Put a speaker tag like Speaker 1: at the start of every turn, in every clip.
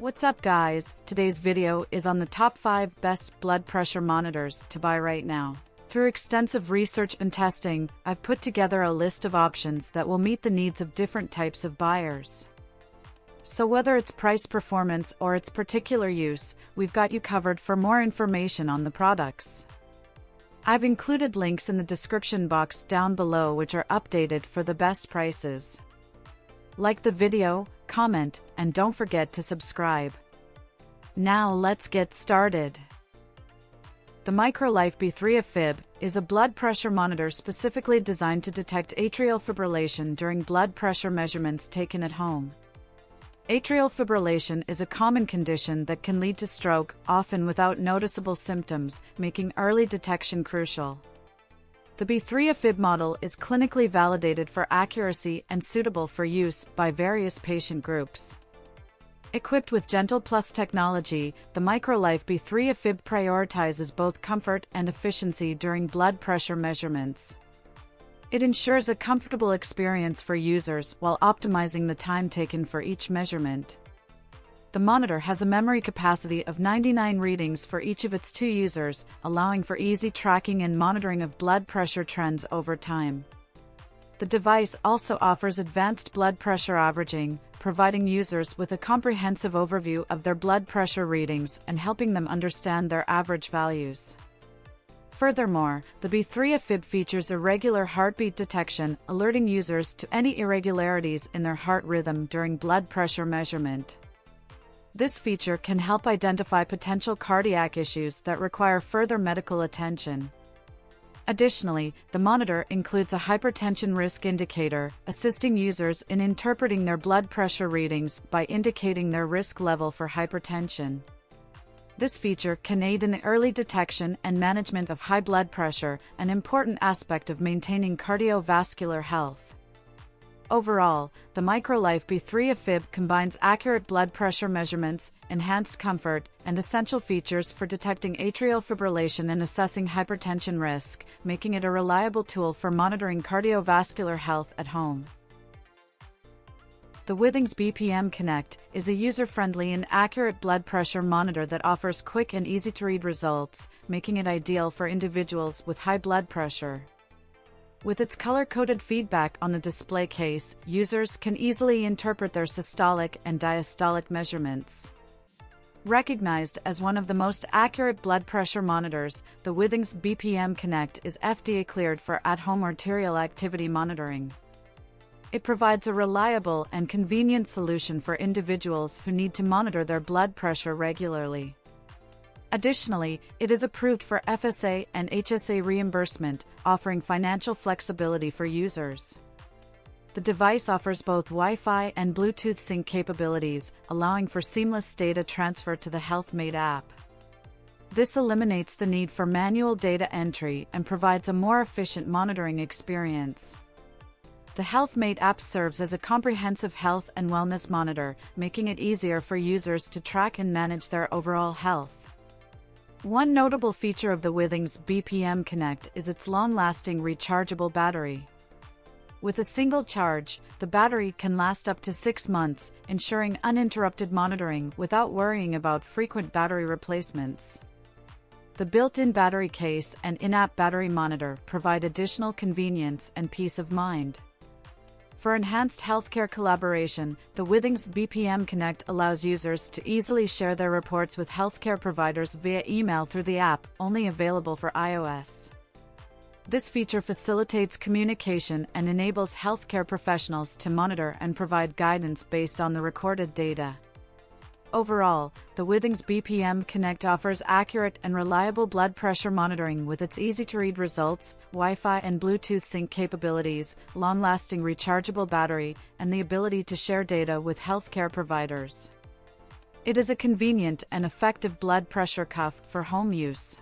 Speaker 1: What's up guys? Today's video is on the top 5 best blood pressure monitors to buy right now. Through extensive research and testing, I've put together a list of options that will meet the needs of different types of buyers. So whether it's price performance or its particular use, we've got you covered for more information on the products. I've included links in the description box down below which are updated for the best prices. Like the video, comment, and don't forget to subscribe. Now let's get started. The MicroLife B3 AFib is a blood pressure monitor specifically designed to detect atrial fibrillation during blood pressure measurements taken at home. Atrial fibrillation is a common condition that can lead to stroke, often without noticeable symptoms, making early detection crucial. The B3 AFib model is clinically validated for accuracy and suitable for use by various patient groups. Equipped with Gentle Plus technology, the MicroLife B3 AFib prioritizes both comfort and efficiency during blood pressure measurements. It ensures a comfortable experience for users while optimizing the time taken for each measurement. The monitor has a memory capacity of 99 readings for each of its two users, allowing for easy tracking and monitoring of blood pressure trends over time. The device also offers advanced blood pressure averaging, providing users with a comprehensive overview of their blood pressure readings and helping them understand their average values. Furthermore, the B3 AFib features irregular heartbeat detection, alerting users to any irregularities in their heart rhythm during blood pressure measurement. This feature can help identify potential cardiac issues that require further medical attention. Additionally, the monitor includes a hypertension risk indicator, assisting users in interpreting their blood pressure readings by indicating their risk level for hypertension. This feature can aid in the early detection and management of high blood pressure, an important aspect of maintaining cardiovascular health. Overall, the MicroLife B3 AFib combines accurate blood pressure measurements, enhanced comfort, and essential features for detecting atrial fibrillation and assessing hypertension risk, making it a reliable tool for monitoring cardiovascular health at home. The Withings BPM Connect is a user-friendly and accurate blood pressure monitor that offers quick and easy-to-read results, making it ideal for individuals with high blood pressure. With its color-coded feedback on the display case, users can easily interpret their systolic and diastolic measurements. Recognized as one of the most accurate blood pressure monitors, the Withings BPM Connect is FDA cleared for at-home arterial activity monitoring. It provides a reliable and convenient solution for individuals who need to monitor their blood pressure regularly. Additionally, it is approved for FSA and HSA reimbursement, offering financial flexibility for users. The device offers both Wi-Fi and Bluetooth sync capabilities, allowing for seamless data transfer to the HealthMate app. This eliminates the need for manual data entry and provides a more efficient monitoring experience. The HealthMate app serves as a comprehensive health and wellness monitor, making it easier for users to track and manage their overall health. One notable feature of the Withings BPM Connect is its long-lasting rechargeable battery. With a single charge, the battery can last up to six months, ensuring uninterrupted monitoring without worrying about frequent battery replacements. The built-in battery case and in-app battery monitor provide additional convenience and peace of mind. For enhanced healthcare collaboration, the Withings BPM Connect allows users to easily share their reports with healthcare providers via email through the app, only available for iOS. This feature facilitates communication and enables healthcare professionals to monitor and provide guidance based on the recorded data. Overall, the Withings BPM Connect offers accurate and reliable blood pressure monitoring with its easy-to-read results, Wi-Fi and Bluetooth sync capabilities, long-lasting rechargeable battery, and the ability to share data with healthcare providers. It is a convenient and effective blood pressure cuff for home use.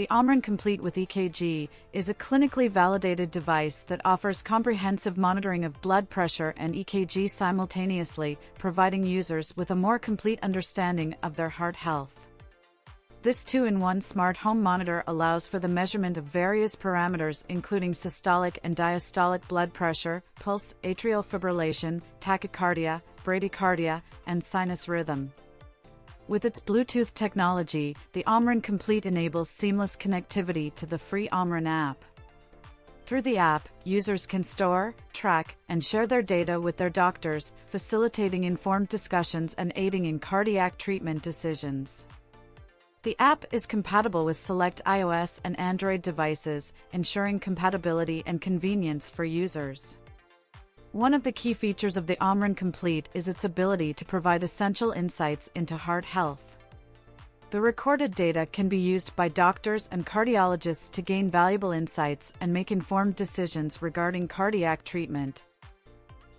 Speaker 1: The Omron Complete with EKG is a clinically validated device that offers comprehensive monitoring of blood pressure and EKG simultaneously, providing users with a more complete understanding of their heart health. This two-in-one smart home monitor allows for the measurement of various parameters including systolic and diastolic blood pressure, pulse, atrial fibrillation, tachycardia, bradycardia, and sinus rhythm. With its Bluetooth technology, the Omron Complete enables seamless connectivity to the free Omron app. Through the app, users can store, track, and share their data with their doctors, facilitating informed discussions and aiding in cardiac treatment decisions. The app is compatible with select iOS and Android devices, ensuring compatibility and convenience for users. One of the key features of the Omron Complete is its ability to provide essential insights into heart health. The recorded data can be used by doctors and cardiologists to gain valuable insights and make informed decisions regarding cardiac treatment.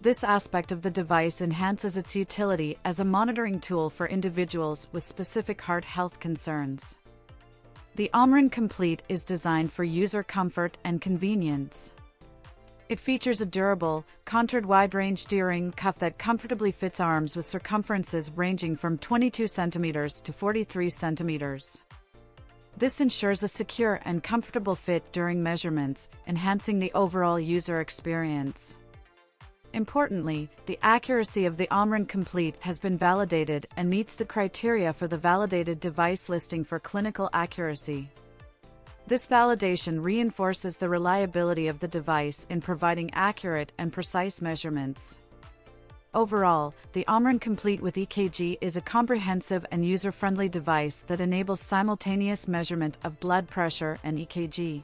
Speaker 1: This aspect of the device enhances its utility as a monitoring tool for individuals with specific heart health concerns. The Omron Complete is designed for user comfort and convenience. It features a durable, contoured wide-range D-ring cuff that comfortably fits arms with circumferences ranging from 22 centimeters to 43 centimeters. This ensures a secure and comfortable fit during measurements, enhancing the overall user experience. Importantly, the accuracy of the Omron Complete has been validated and meets the criteria for the validated device listing for clinical accuracy. This validation reinforces the reliability of the device in providing accurate and precise measurements. Overall, the Omron Complete with EKG is a comprehensive and user-friendly device that enables simultaneous measurement of blood pressure and EKG.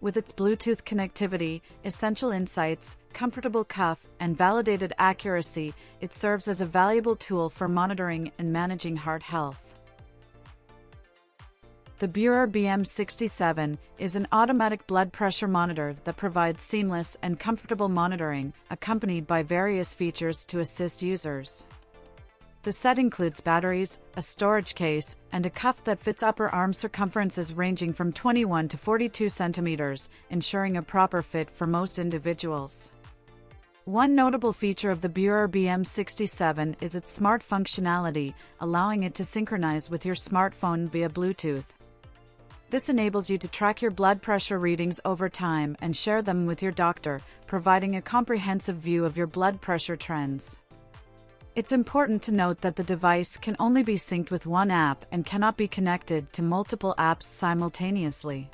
Speaker 1: With its Bluetooth connectivity, essential insights, comfortable cuff, and validated accuracy, it serves as a valuable tool for monitoring and managing heart health. The Beurer BM67 is an automatic blood pressure monitor that provides seamless and comfortable monitoring, accompanied by various features to assist users. The set includes batteries, a storage case, and a cuff that fits upper arm circumferences ranging from 21 to 42 centimeters, ensuring a proper fit for most individuals. One notable feature of the Beurer BM67 is its smart functionality, allowing it to synchronize with your smartphone via Bluetooth. This enables you to track your blood pressure readings over time and share them with your doctor, providing a comprehensive view of your blood pressure trends. It's important to note that the device can only be synced with one app and cannot be connected to multiple apps simultaneously.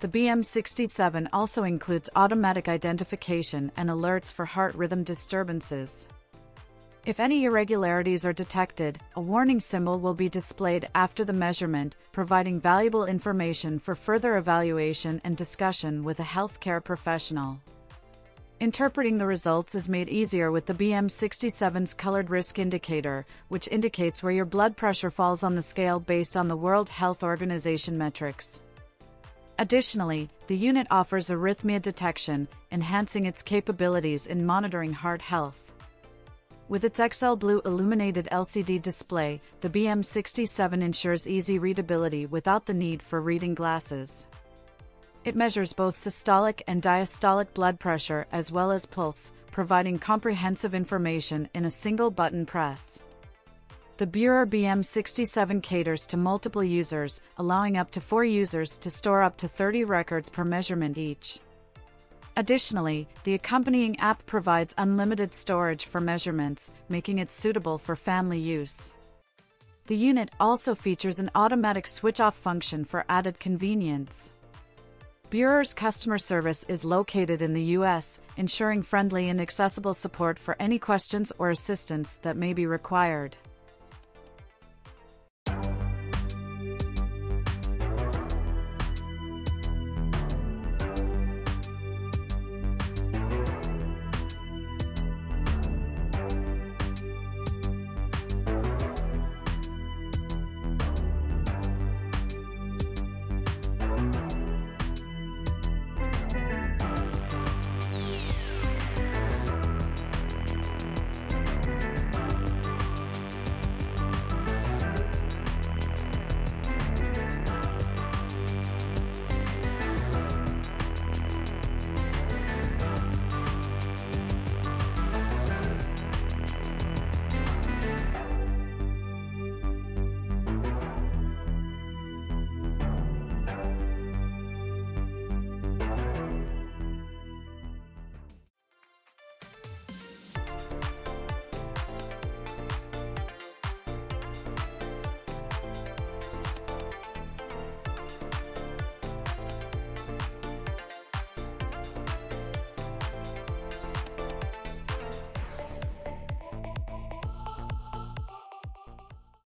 Speaker 1: The BM67 also includes automatic identification and alerts for heart rhythm disturbances. If any irregularities are detected, a warning symbol will be displayed after the measurement, providing valuable information for further evaluation and discussion with a healthcare professional. Interpreting the results is made easier with the BM67's colored risk indicator, which indicates where your blood pressure falls on the scale based on the World Health Organization metrics. Additionally, the unit offers arrhythmia detection, enhancing its capabilities in monitoring heart health. With its XL Blue illuminated LCD display, the BM67 ensures easy readability without the need for reading glasses. It measures both systolic and diastolic blood pressure as well as pulse, providing comprehensive information in a single button press. The Beurer BM67 caters to multiple users, allowing up to four users to store up to 30 records per measurement each. Additionally, the accompanying app provides unlimited storage for measurements, making it suitable for family use. The unit also features an automatic switch-off function for added convenience. Beurer's customer service is located in the U.S., ensuring friendly and accessible support for any questions or assistance that may be required.